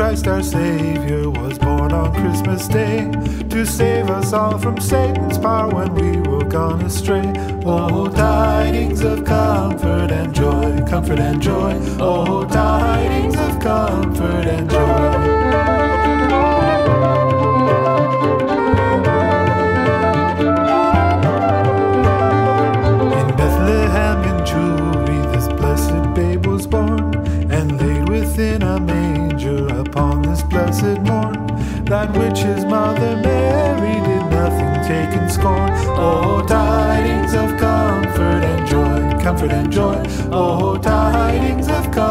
our Savior was born on Christmas Day to save us all from Satan's power when we were gone astray. Oh, tidings of comfort and joy, comfort and joy. Oh, tidings of comfort and joy. That which his mother Mary did nothing take in scorn. Oh, tidings of comfort and joy, comfort and joy. Oh, tidings of comfort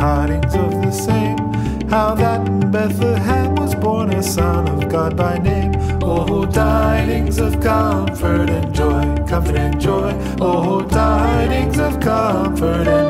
tidings of the same. How that in Bethlehem was born a Son of God by name. Oh, tidings of comfort and joy, comfort and joy. Oh, tidings of comfort and joy.